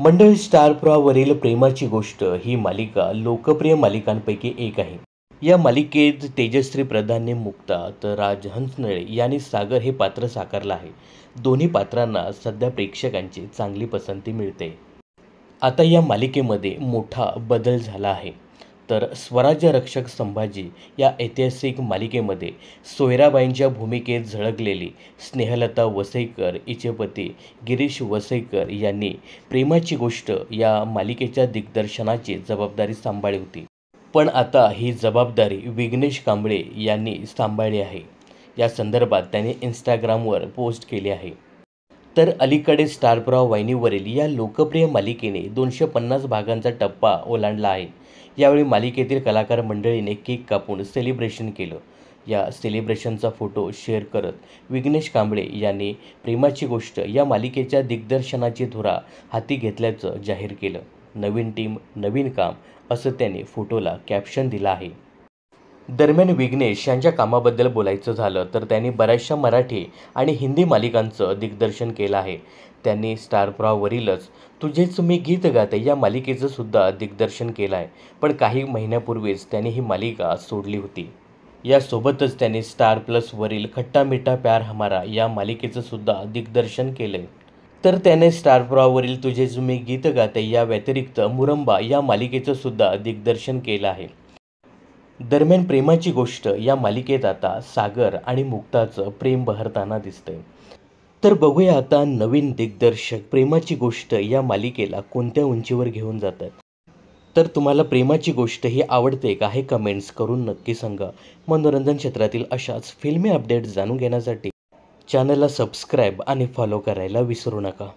मंडळी स्टार प्रवाहावरील प्रेमाची गोष्ट ही मालिका लोकप्रिय मालिकांपैकी एक आहे. या मालिकेत तेजश्री प्रधानने मुक्ता तर राज हंसनळे यांनी सागर हे पात्र साकारलं आहे. दोन्ही पात्रांना सध्या प्रेक्षकांची चांगली पसंती मिळते. आता या मालिकेमध्ये मोठा बदल झाला आहे. तर स्वराज्य रक्षक संभाजी या ऐतिहासिक मालिकेमध्ये सोयराबाईंच्या भूमिकेत झळकलेली स्नेहलता वसईकर हिचे पती गिरीश वसईकर यांनी प्रेमाची गोष्ट या मालिकेच्या दिग्दर्शनाची जबाबदारी सांभाळली होती. पण आता ही जबाबदारी विघ्नेश कांबळे यांनी सांभाळली आहे. या संदर्भात त्यांनी इंस्टाग्रामवर पोस्ट केली आहे. तर अलीकडे स्टार वाहिनीवरील या लोकप्रिय मालिकेने दोनशे पन्नास भागांचा टप्पा ओलांडला आहे. यावेळी मालिकेतील कलाकार मंडळीने केक कापून सेलिब्रेशन केलं. या सेलिब्रेशनचा फोटो शेअर करत विघ्नेश कांबळे यांनी प्रेमाची गोष्ट या मालिकेच्या दिग्दर्शनाची धुरा हाती घेतल्याचं जाहीर केलं. नवीन टीम नवीन काम असं त्याने फोटोला कॅप्शन दिलं आहे. दरम्यान विघ्नेश यांच्या कामाबद्दल बोलायचं झालं तर त्यांनी बऱ्याचशा मराठी आणि हिंदी मालिकांचं दिग्दर्शन केलं आहे. त्यांनी स्टारप्राववरीलच तुझेच मी गीत गाते या मालिकेचं सुद्धा दिग्दर्शन केलं आहे. पण काही महिन्यापूर्वीच त्यांनी ही मालिका सोडली होती. यासोबतच त्यांनी स्टार प्लसवरील खट्टा मिठा प्यार हमारा या मालिकेचं सुद्धा दिग्दर्शन केलं आहे तर त्याने स्टारप्रॉवरील तुझे तुझेच गीत गाते या व्यतिरिक्त मुरंबा या मालिकेचं सुद्धा दिग्दर्शन केलं आहे. दरम्यान प्रेमाची गोष्ट या मालिकेत आता सागर आणि मुक्ताचं प्रेम बहरताना दिसतंय. तर बघूया आता नवीन दिग्दर्शक प्रेमाची गोष्ट या मालिकेला कोणत्या उंचीवर घेऊन जातात. तर तुम्हाला प्रेमाची गोष्ट ही आवडते का हे कमेंट्स करून नक्की सांगा. मनोरंजन क्षेत्रातील अशाच फिल्मी अपडेट्स जाणून घेण्यासाठी चॅनलला सबस्क्राईब आणि फॉलो करायला विसरू नका.